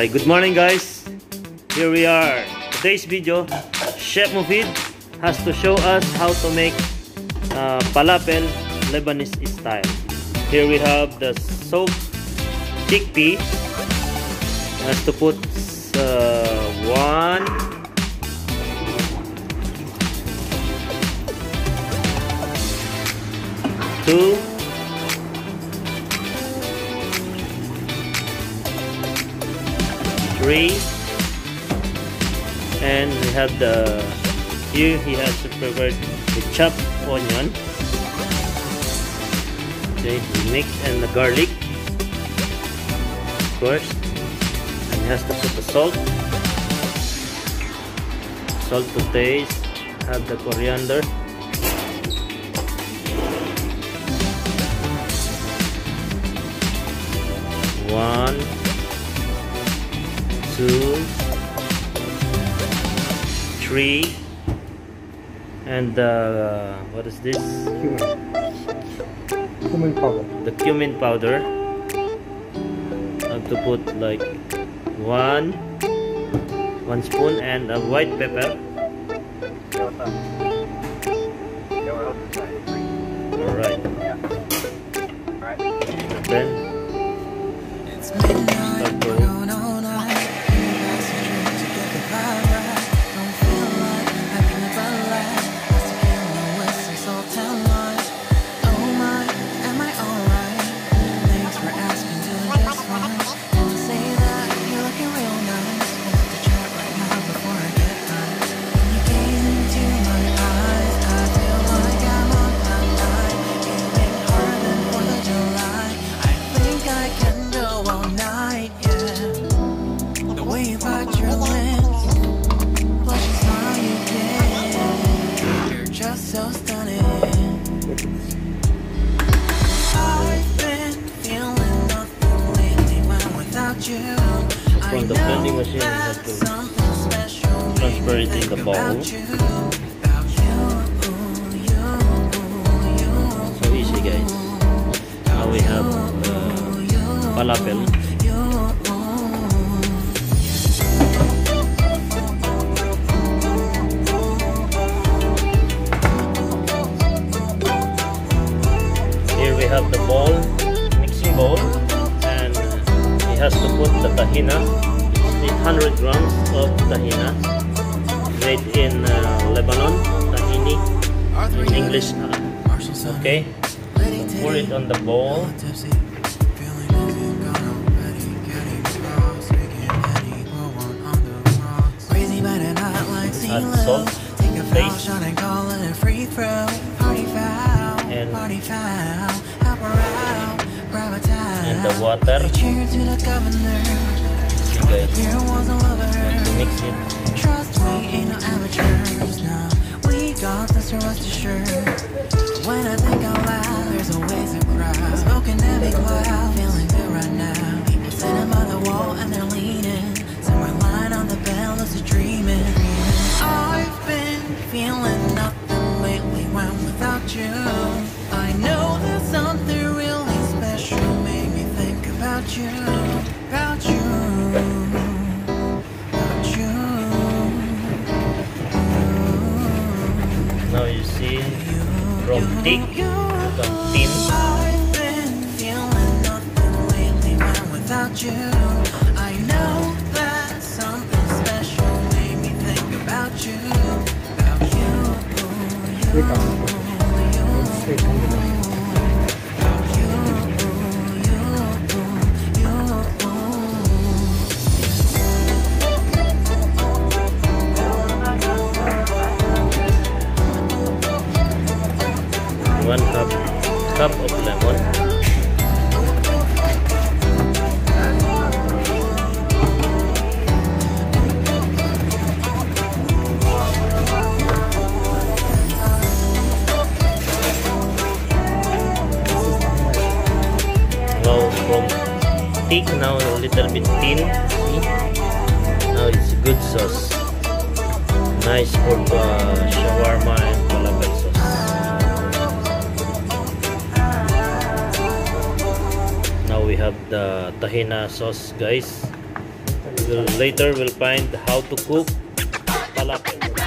Okay, good morning guys. Here we are. Today's video, Chef Moufid has to show us how to make uh, falafel Lebanese style. Here we have the soaked chickpea. Has to put uh, one, two, three. And we have the here he has prepared the chopped onion. Okay the mix and the garlic of course and he has to put the salt. Salt to taste. Have the coriander. One two three and uh, what is this? Cumin. Cumin powder. the cumin powder. I have to put like one one spoon and a white pepper. All right then transfer it the governor. You guys Here was a lover. have to mix it. Trust me, ain't no amateurs now. We got this, rest assured. From thick now a little bit thin. See? Now it's good sauce. Nice for uh, shawarma and falafel sauce. Now we have the tahina sauce, guys. We'll, later we'll find how to cook falafel.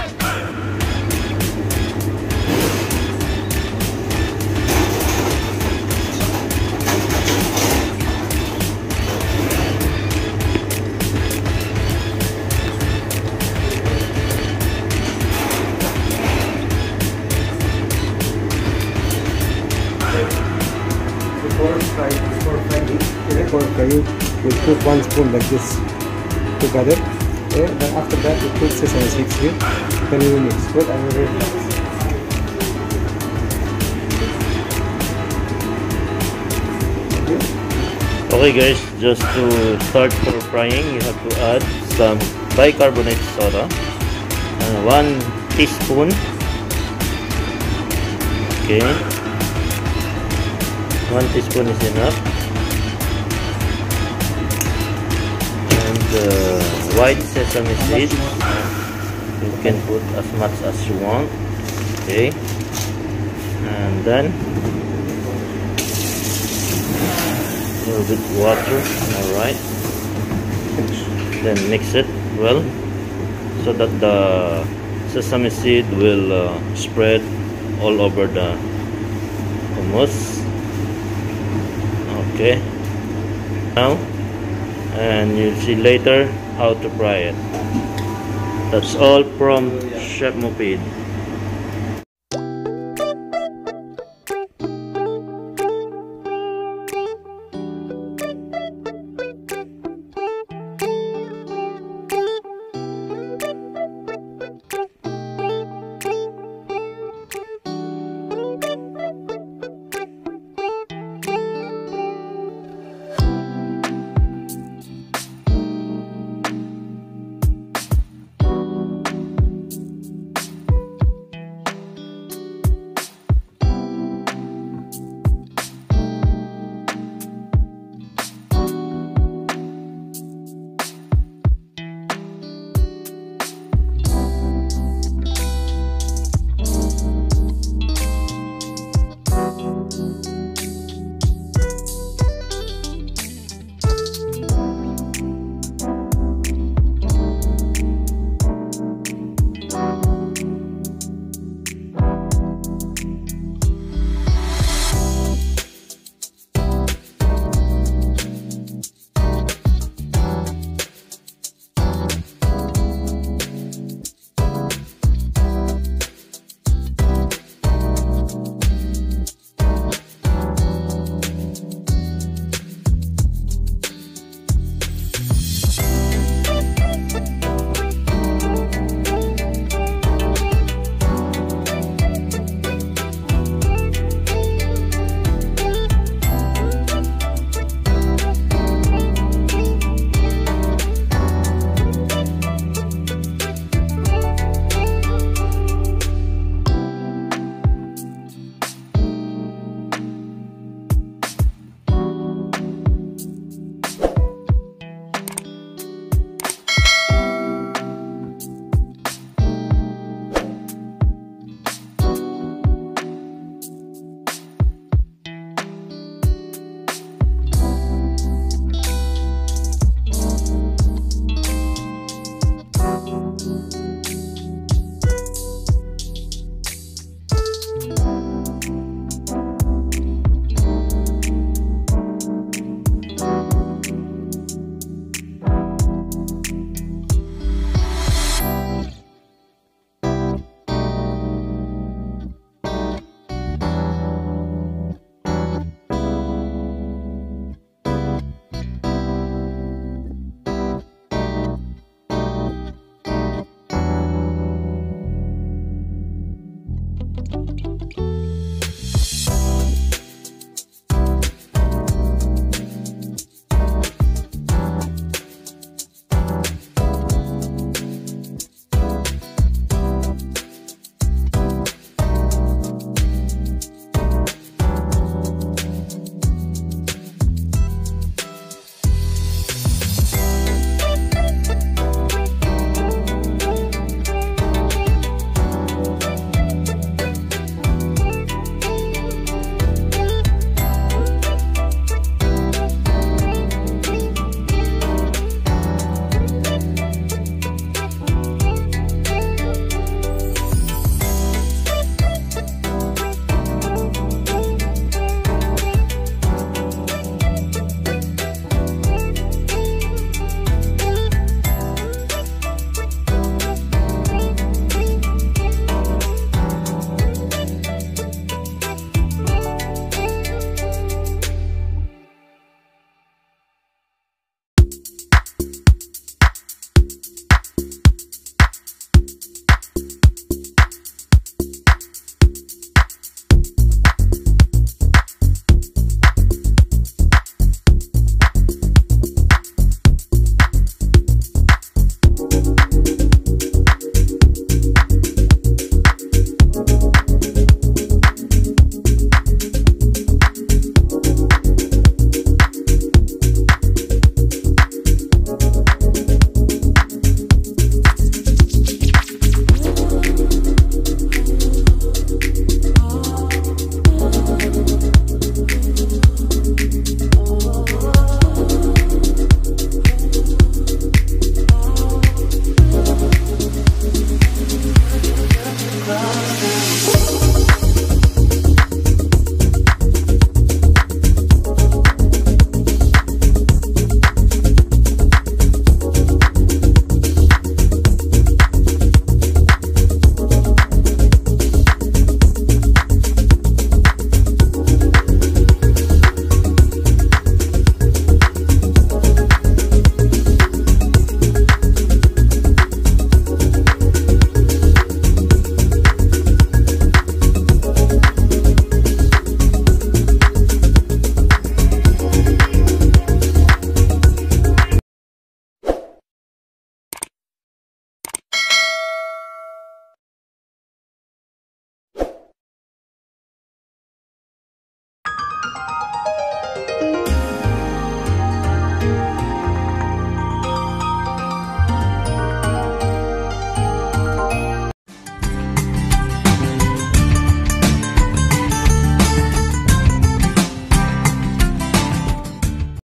Before frying, before frying, okay, before frying, we put one spoon like this together. Okay, then after that we put sesame seeds here. Then we will mix. Wait, I will read Okay guys, just to start for frying, you have to add some bicarbonate soda. Uh, one teaspoon. Okay. One teaspoon is enough. And uh, white sesame seeds. You can put as much as you want. Okay. And then a little bit water all right then mix it well so that the sesame seed will uh, spread all over the hummus okay? Now? And you'll see later how to fry it. That's all from chef Moufid